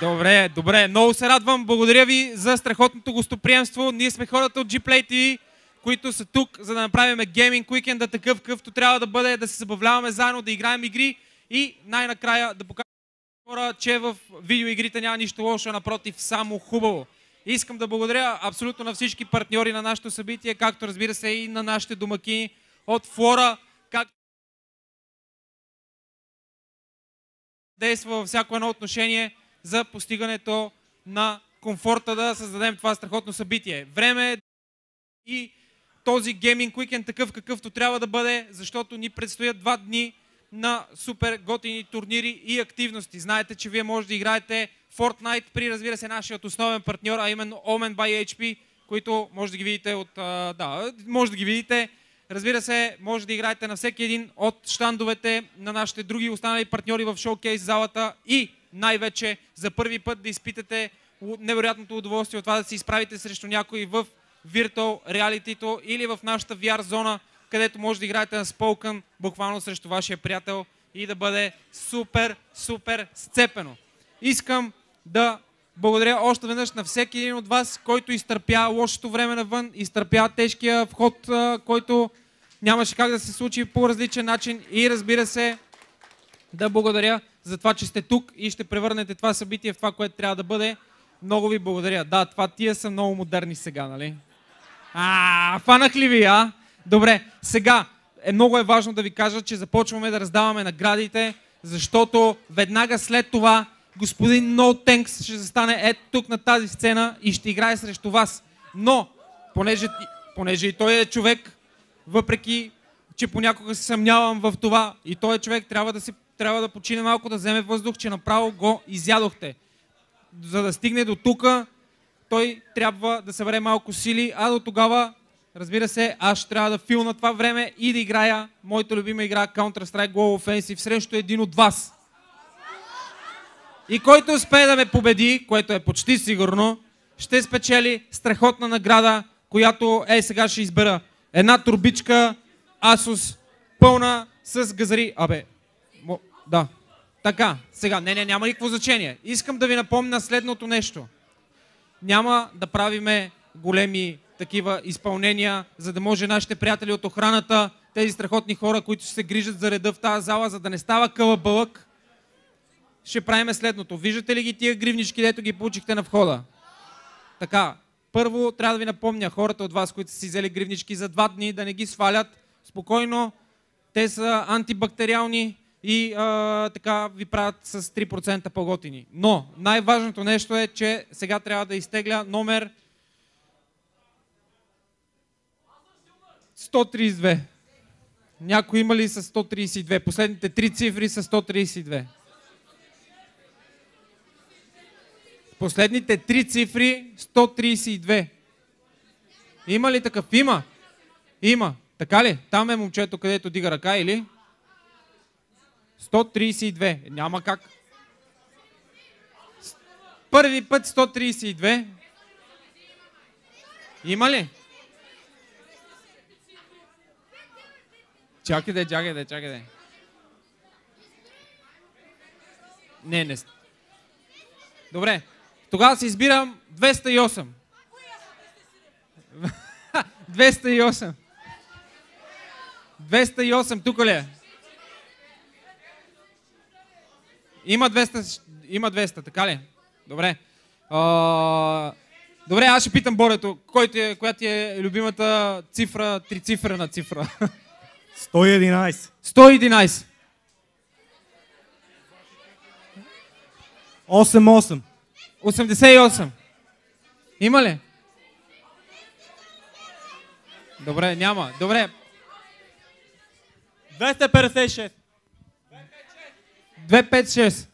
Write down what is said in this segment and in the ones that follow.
Добре, добре. Много се радвам. Благодаря ви за страхотното гостоприемство. Ние сме хората от Gplay TV, които са тук, за да направим гейминг уикенда такъв, какъвто трябва да бъде, да се забавляваме заедно, да играем игри и най-накрая да покажем хора, че в видеоигрите няма нищо лошо, напротив, само хубаво. Искам да благодаря абсолютно на всички партньори на нашето събитие, както разбира се и на нашите домакини от Флора, както действа във всяко едно отношение за постигането на комфорта да създадем това страхотно събитие. Време е и този гейминг уикенд такъв какъвто трябва да бъде, защото ни предстоят два дни на супер готини турнири и активности. Знаете, че вие може да играете Fortnite при, разбира се, нашият основен партньор, а именно Omen by HP, които може да ги видите от... Да, може да ги видите. Разбира се, може да играете на всеки един от штандовете на нашите други останали партньори в шоукейс залата и най-вече за първи път да изпитате невероятното удоволствие от това да се изправите срещу някой в Virtual Reality или в нашата VR зона, където може да играете на Spoken буквално срещу вашия приятел и да бъде супер, супер сцепено. Искам да благодаря още веднъж на всеки един от вас, който изтърпя лошото време навън, изтърпя тежкия вход, който нямаше как да се случи по различен начин и разбира се да благодаря за това, че сте тук и ще превърнете това събитие в това, което трябва да бъде. Много ви благодаря. Да, това тия са много модерни сега, нали? А, фанах ли ви, а? Добре, сега е много е важно да ви кажа, че започваме да раздаваме наградите, защото веднага след това господин No Thanks ще застане ето тук на тази сцена и ще играе срещу вас. Но, понеже, понеже и той е човек, въпреки, че понякога се съмнявам в това, и той е човек, трябва да, си, трябва да почине малко, да вземе въздух, че направо го изядохте. За да стигне до тука, той трябва да събере малко сили, а до тогава, разбира се, аз ще трябва да филна това време и да играя моята любима игра Counter-Strike Global Offensive срещу един от вас. И който успее да ме победи, което е почти сигурно, ще спечели страхотна награда, която е сега ще избера. Една турбичка Asus пълна с газари. Абе, да. Така, сега, не, не, няма никакво значение. Искам да ви напомня следното нещо. Няма да правиме големи такива изпълнения, за да може нашите приятели от охраната, тези страхотни хора, които се грижат за реда в тази зала, за да не става кълъбълък, ще правиме следното. Виждате ли ги тия гривнички, дето ги получихте на входа? Така, първо трябва да ви напомня хората от вас, които са си взели гривнички за два дни, да не ги свалят спокойно. Те са антибактериални и а, така ви правят с 3% по-готини. Но най-важното нещо е, че сега трябва да изтегля номер 132. Някой има ли с 132? Последните три цифри са 132. Последните три цифри 132. Има ли такъв? Има. Има. Така ли? Там е момчето, където дига ръка или? 132. Няма как. Първи път 132. Има ли? Чакай да, чакай да, чакай да. Не, не. Добре. Тогава се избирам 208. 208. 208, тук ли е? Има 200, има 200, така ли? Добре. А, добре, аз ще питам Борето, който е, коя ти е любимата цифра, трицифрена цифра? 111. 111. 88. 88. Има ли? Добре, няма. Добре. 256. 256.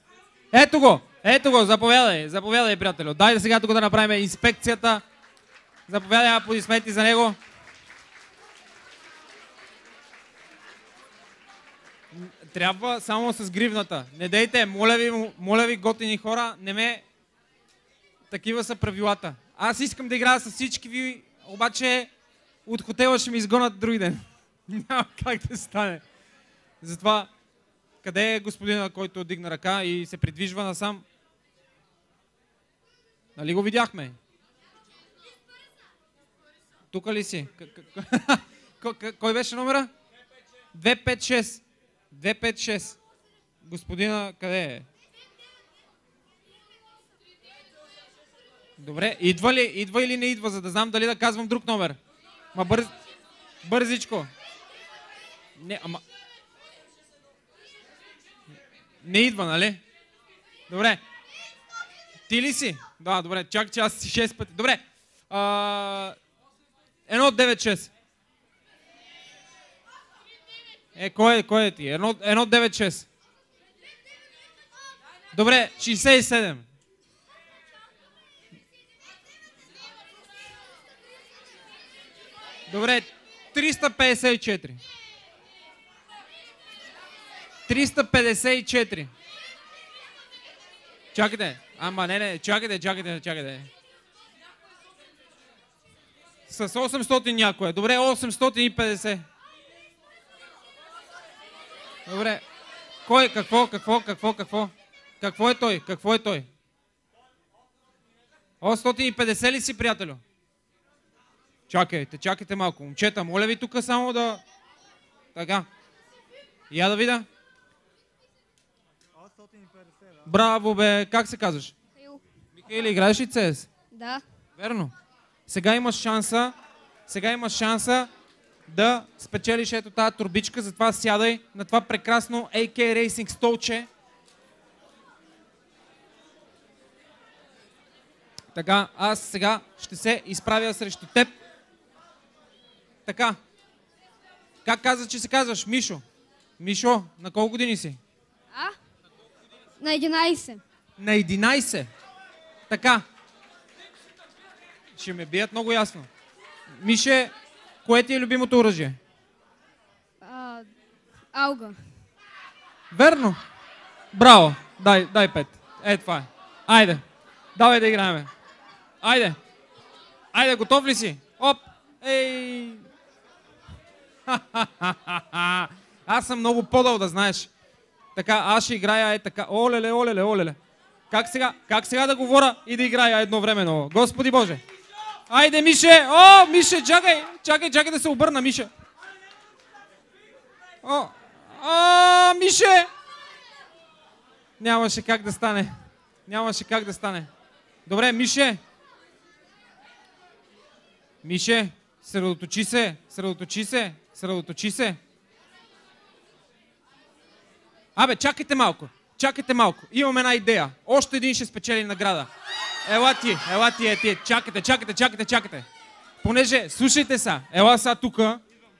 Ето го. Ето го. Заповядай. Заповядай, приятелю. Дай да сега тук да направим инспекцията. Заповядай аплодисменти за него. Трябва само с гривната. Не дейте, моля ви, моля ви, готини хора, не ме... Такива са правилата. Аз искам да играя с всички ви, обаче от хотела ще ми изгонят други ден. Няма как да стане. Затова, къде е господина, който дигна ръка и се придвижва насам? Нали го видяхме? Тук ли си? Кой беше номера? 256. 256. Господина, къде е? Добре, идва ли, идва или не идва, за да знам дали да казвам друг номер? Ма бърз... бързичко. Не, ама... Не идва, нали? Добре. Ти ли си? Да, добре. Чакай, че аз си 6 пъти. Добре. А... 196. Е, кой е, кой е ти? 196. Добре, 67. Добре, 354. 354. Чакайте. Ама не, не, чакайте, чакайте, чакайте. С 800 някое. Добре, 850. Добре. Кой, какво, какво, какво, какво? Какво е той? Какво е той? 850 ли си, приятелю? Чакайте, чакайте малко. Момчета, моля ви тук само да... Така. Я да видя. Браво, бе. Как се казваш? Михаил. Михаил, играеш ли CS? Да. Верно. Сега имаш шанса, сега имаш шанса да спечелиш ето тази турбичка, затова сядай на това прекрасно AK Racing столче. Така, аз сега ще се изправя срещу теб. Така. Как каза, че се казваш? Мишо. Мишо, на колко години си? А? На 11. На 11. Така. Ще ме бият много ясно. Мише, кое ти е любимото оръжие? А, алга. Верно. Браво. Дай, дай пет. Е, това е. Айде. Давай да играем. Айде. Айде, готов ли си? Оп. Ей. Аз съм много подъл, да знаеш. Така, аз ще играя е така. Олеле, олеле, олеле. Как сега, как сега да говоря и да играя едновременно? Господи Боже. Айде, Мише! О, Мише, чакай! Чакай, чакай да се обърна, Мише. О, а, Мише! Нямаше как да стане. Нямаше как да стане. Добре, Мише. Мише, средоточи се, средоточи се, средоточи се. Абе, чакайте малко. Чакайте малко. Имам една идея. Още един ще спечели награда. Ела ти, ела ти, е ти. Чакайте, чакайте, чакайте, чакайте. Понеже, слушайте са, ела са тука.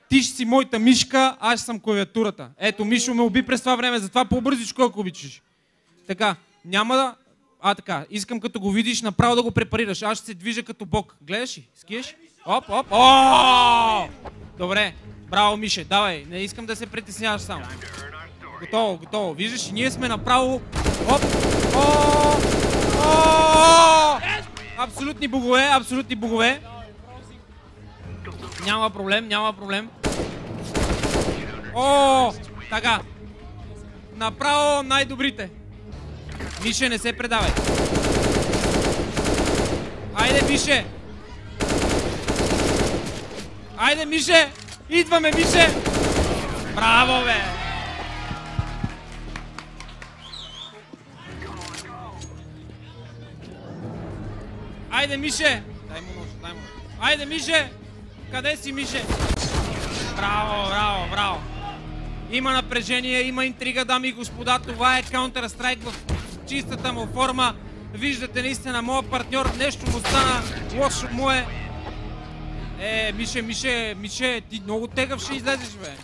Ти ще си моята мишка, аз съм клавиатурата. Ето, Мишо ме уби през това време, затова по-бързичко, ако обичаш. Така, няма да... А, така, искам като го видиш, направо да го препарираш. Аз ще се движа като бог. Гледаш ли? Скиеш? Оп, оп, о! Добре, браво, Мише, давай, не искам да се притесняваш само. Готово, готово. Виждаш, ние сме направо... Оп! О! О! Абсолютни богове, абсолютни богове. Няма проблем, няма проблем. О! Така. Направо най-добрите. Мише, не се предавай. Айде, Мише! Айде, Мише! Идваме, Мише! Браво, бе! Айде, Мише! Дай му нож, дай му. Айде, Мише! Къде си, Мише? Браво, браво, браво! Има напрежение, има интрига, дами и господа. Това е Counter-Strike в чистата му форма. Виждате наистина, моят партньор нещо му стана, лошо му е. Е, Мише, Мише, Мише, ти много тегъв ще излезеш, бе.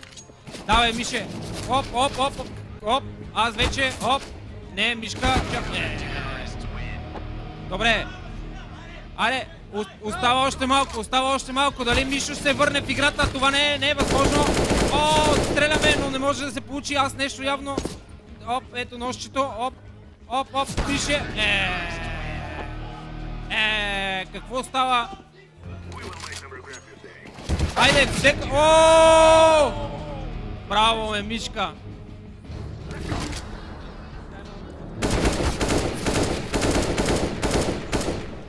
Давай, Мише. Оп, оп, оп, оп, оп. Аз вече, оп. Не, Мишка, чак. Не. Добре. Аре, остава още малко, остава още малко. Дали Мишо се върне в играта? Това не е, не е възможно. О, стреляме, но не може да се получи. Аз нещо явно. Оп, ето нощчето. Оп, оп, оп, Мише. Е, е, какво става? Айде, взека. О! Браво, ме, Мишка.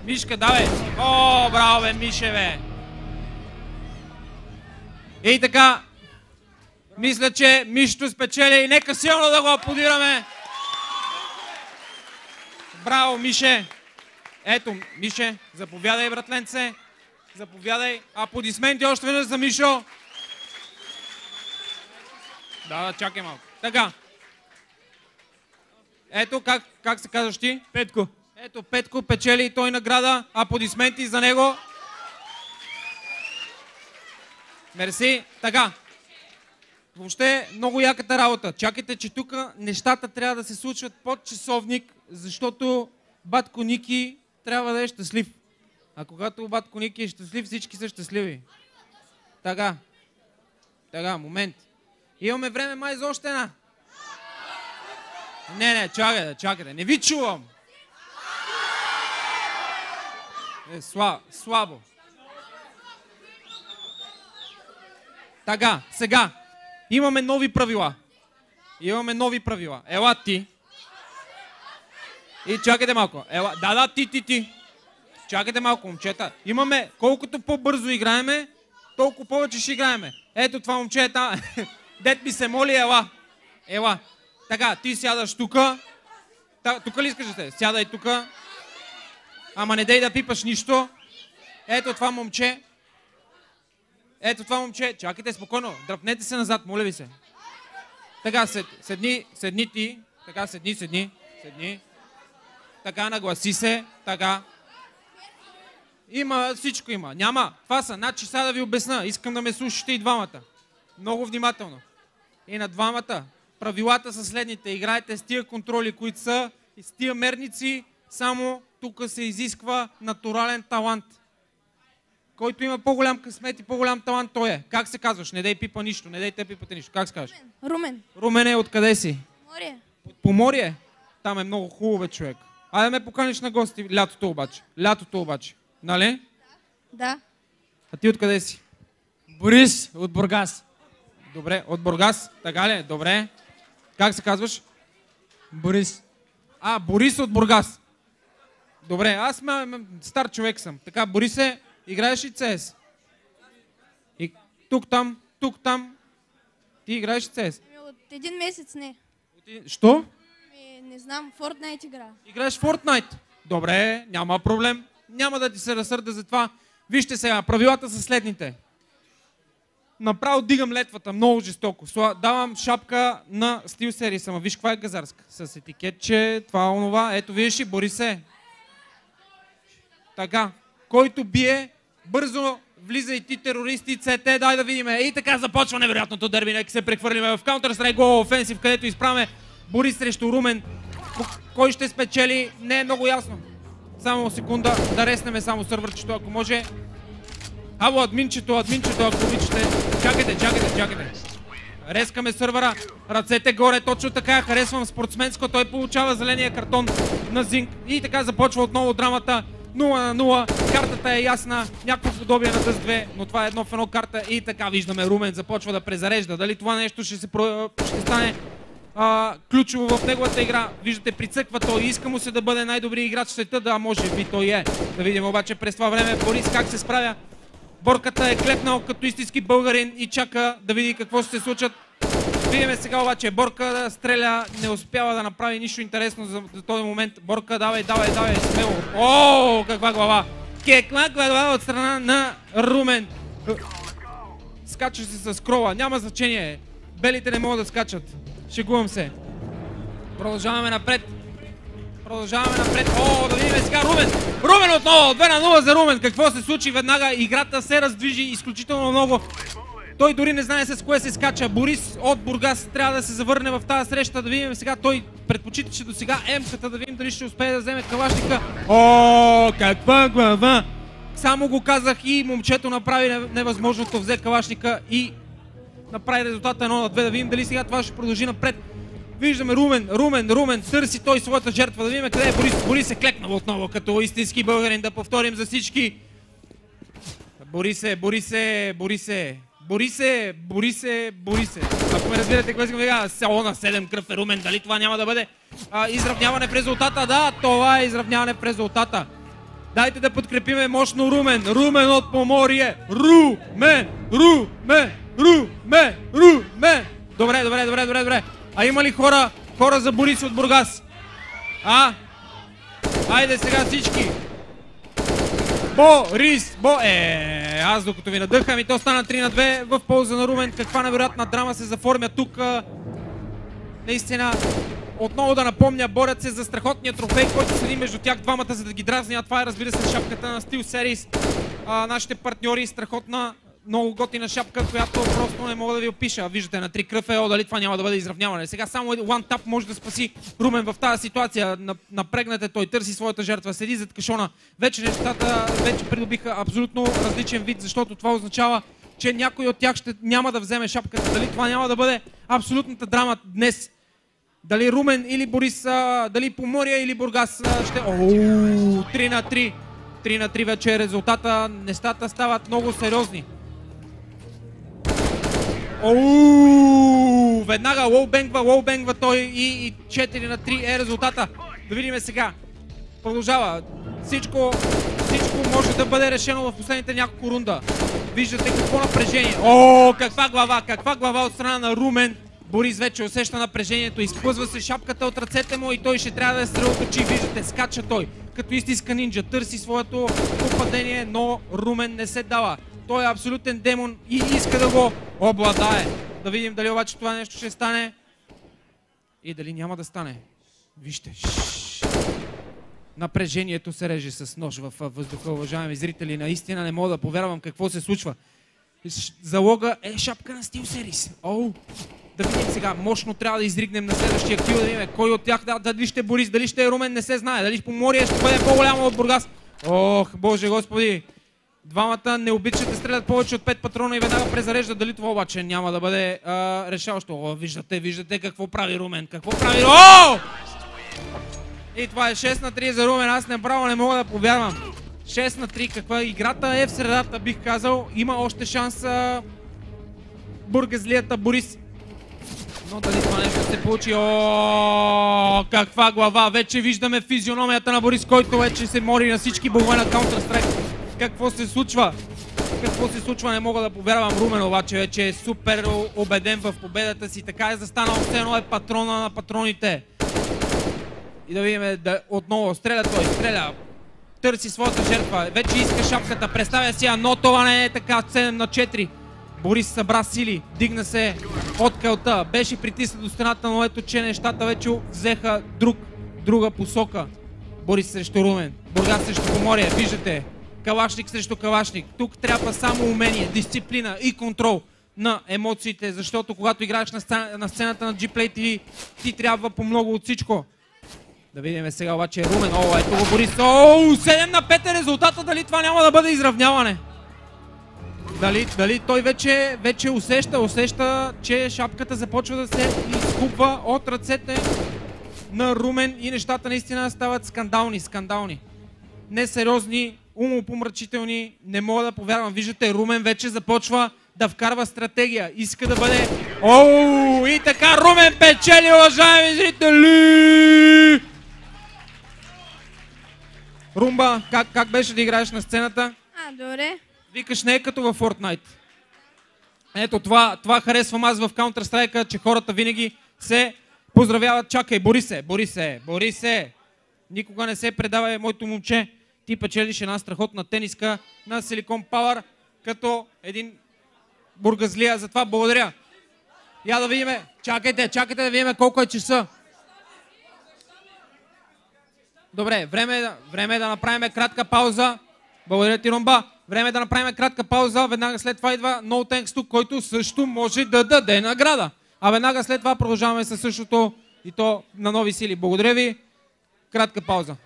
Мишка, давай. О, браво, бе, Мише, бе. И така, мисля, че Мишето спечели и нека силно да го аплодираме. Браво, Мише. Ето, Мише, заповядай, братленце. Заповядай. Аплодисменти още веднъж за Мишо. Да, да, чакай малко. Така. Ето, как, как се казваш ти? Петко. Ето, Петко печели и той награда. Аплодисменти за него. Мерси. Така. Въобще много яката работа. Чакайте, че тук нещата трябва да се случват под часовник, защото батко Ники трябва да е щастлив. А когато батко Ники е щастлив, всички са щастливи. Така. Така, момент. Имаме време май за още една. Не, не, чакайте, чакайте. Не ви чувам. Е, слабо, слабо. Така, сега. Имаме нови правила. Имаме нови правила. Ела ти. И чакайте малко. Ела, да, да, ти, ти, ти. Чакайте малко, момчета. Имаме, колкото по-бързо играеме, толкова повече ще играеме. Ето това момче е там. Дет ми се моли, ела. Ела. Така, ти сядаш тука. Та, тука ли искаш да се? Сядай тука. Ама не дей да пипаш нищо. Ето това момче. Ето това момче. Чакайте спокойно. Дръпнете се назад, моля ви се. Така, сед, седни, седни ти. Така, седни, седни. Седни. Така, нагласи се. Така. Има, всичко има. Няма. Това са. Значи сега да ви обясна. Искам да ме слушате и двамата. Много внимателно. И на двамата. Правилата са следните. Играйте с тия контроли, които са и с тия мерници. Само тук се изисква натурален талант. Който има по-голям късмет и по-голям талант, той е. Как се казваш? Не дай пипа нищо. Не дай те пипате нищо. Как се казваш? Румен. Румене, откъде си? Море. От Поморие? Там е много хубаво, бе, човек. Айде ме поканиш на гости лятото обаче. Лятото обаче. Нали? Да. А ти откъде си? Борис от Бургас. Добре, от Бургас. Така ли? Добре. Как се казваш? Борис. А, Борис от Бургас. Добре, аз ме, ме, стар човек съм. Така, Борисе, играеш ли CS? И тук там, тук там. Ти играеш ли CS? Ами от един месец не. Ти- Що? Ми, не знам, Fortnite игра. Играеш Fortnite. Добре, няма проблем. Няма да ти се разсърда за това. Вижте сега, правилата са следните. Направо дигам летвата, много жестоко. Давам шапка на Steel Series, ама виж каква е газарска. С етикетче, това, онова. Ето, виж и Борисе. Така, който бие, бързо влиза и ти терористи, ЦТ, дай да видим. И така започва невероятното дерби. Нека се прехвърлиме в Counter-Strike Go Offensive, където изправяме Борис срещу Румен. Ко- Кой ще спечели, не е много ясно. Само секунда, да реснеме само сървърчето, ако може. Ало, админчето, админчето, ако обичате. Чакайте, чакайте, чакайте. Рескаме сървъра, ръцете горе, точно така, харесвам спортсменско, той получава зеления картон на Зинк и така започва отново драмата. 0 на 0, картата е ясна, някакво подобие на Дъст 2, но това е едно в едно карта и така виждаме Румен започва да презарежда. Дали това нещо ще, се, ще стане а, ключово в неговата игра. Виждате, прицъква той, иска му се да бъде най-добрият играч в света, да може би той е. Да видим обаче през това време Борис как се справя. Борката е клепнал като истински българин и чака да види какво ще се случат. Видиме сега обаче Борка стреля, не успява да направи нищо интересно за, за този момент. Борка, давай, давай, давай, смело. О, каква глава! Каква глава от страна на Румен. Скача се с крола, няма значение. Белите не могат да скачат. Шегувам се. Продължаваме напред. Продължаваме напред. О, да видим сега Румен. Румен отново. 2 на 0 за Румен. Какво се случи веднага? Играта се раздвижи изключително много. Той дори не знае с кое се скача. Борис от Бургас трябва да се завърне в тази среща. Да видим сега. Той предпочиташе до сега емката. Да видим дали ще успее да вземе калашника. О, каква глава! Само го казах и момчето направи не- невъзможното. Взе калашника и направи резултата 1 на 2. Да видим дали сега това ще продължи напред. Виждаме Румен, Румен, Румен, търси той своята жертва. Да видим къде е Борис. Борис е клекнал отново като истински българин. Да повторим за всички. Борисе, Борисе, Борисе, Борисе, Борисе, Борисе. Ако ме разбирате, какво искам кажа, село на 7 кръв е Румен. Дали това няма да бъде а, изравняване в резултата? Да, това е изравняване в резултата. Дайте да подкрепиме мощно Румен. Румен от Поморие. Румен, Румен, Румен, Румен. Добре, добре, добре, добре, добре. А има ли хора, хора за Борис от Бургас? А? Айде сега всички. Борис, Бо... Е, аз докато ви надъхам и то стана 3 на 2 в полза на Румен. Каква невероятна драма се заформя тук. Наистина, отново да напомня, борят се за страхотния трофей, който седи между тях двамата, за да ги дразни. А това е, разбира се, шапката на Steel Series. А, нашите партньори, страхотна, много готина шапка, която просто не мога да ви опиша. Виждате на три кръв е, о, дали това няма да бъде изравняване. Сега само one tap може да спаси Румен в тази ситуация. На- Напрегнете, той търси своята жертва, седи зад кашона. Вече нещата вече придобиха абсолютно различен вид, защото това означава, че някой от тях ще няма да вземе шапката. Дали това няма да бъде абсолютната драма днес дали Румен или Борис, а, дали Помория или Бургас а, ще... Оу, 3 на 3. 3 на 3 вече е резултата. Нещата стават много сериозни. Оу, веднага лоубенгва, лоубенгва той и, и 4 на 3 е резултата. Да видим сега. Продължава. Всичко, всичко може да бъде решено в последните няколко рунда. Виждате какво напрежение. О, каква глава, каква глава от страна на Румен. Борис вече усеща напрежението, изплъзва се шапката от ръцете му и той ще трябва да я съсредоточи. Виждате, скача той, като истинска нинджа, търси своето попадение, но Румен не се дава. Той е абсолютен демон и иска да го обладае. Да видим дали обаче това нещо ще стане и дали няма да стане. Вижте. Напрежението се реже с нож в въздуха, уважаеми зрители. Наистина не мога да повярвам какво се случва. Залога е шапка на Steel. Оу! Да видим сега, мощно трябва да изригнем на следващия кил, да видим кой от тях, да, дали ще е Борис, дали ще е Румен, не се знае, дали Поморие ще бъде по-голямо от Бургас. Ох, Боже Господи! Двамата не обичат да стрелят повече от 5 патрона и веднага презареждат. Дали това обаче няма да бъде а, решаващо? О, виждате, виждате какво прави Румен. Какво прави? О! И това е 6 на 3 за Румен. Аз направо не мога да повярвам. 6 на 3. Каква играта е в средата, бих казал. Има още шанс а... бургазлията Борис. Но дали това нещо се получи? О, каква глава! Вече виждаме физиономията на Борис, който вече се мори на всички богове на Counter-Strike. Какво се случва? Какво се случва? Не мога да повярвам. Румен обаче вече е супер убеден в победата си. Така е застанал. Все едно е патрона на патроните. И да видим да отново стреля той, стреля. Търси своята жертва. Вече иска шапката. Представя си, я, но това не е така. 7 на 4. Борис събра сили, дигна се от кълта, беше притиснат до стената, но ето, че нещата вече взеха друг, друга посока. Борис срещу Румен, Бургас срещу Поморие, виждате, калашник срещу калашник. Тук трябва само умение, дисциплина и контрол на емоциите, защото когато играеш на, сцена, на сцената на G-Play TV, ти трябва по много от всичко. Да видим сега обаче Румен. О, ето го Борис. О, 7 на 5 е резултата. Дали това няма да бъде изравняване? Дали, дали той вече, вече усеща, усеща, че шапката започва да се изкупва от ръцете на Румен и нещата наистина стават скандални, скандални. Несериозни, умопомрачителни, не мога да повярвам. Виждате, Румен вече започва да вкарва стратегия. Иска да бъде... Оу! И така Румен печели, уважаеми зрители! Румба, как, как беше да играеш на сцената? А, добре. Викаш не е като във Fortnite. Ето това, това харесвам аз в Counter-Strike, че хората винаги се поздравяват. Чакай, бори се, бори се, бори се. Никога не се предавай, моето момче. Ти печелиш една страхотна тениска на Silicon Power, като един бургазлия. Затова благодаря. Я да видим. Чакайте, чакайте да видим колко е часа. Добре, време, е да- време е да направим кратка пауза. Благодаря ти, Румба. Време е да направим кратка пауза. Веднага след това идва No Thanks to, който също може да даде награда. А веднага след това продължаваме със същото и то на нови сили. Благодаря ви. Кратка пауза.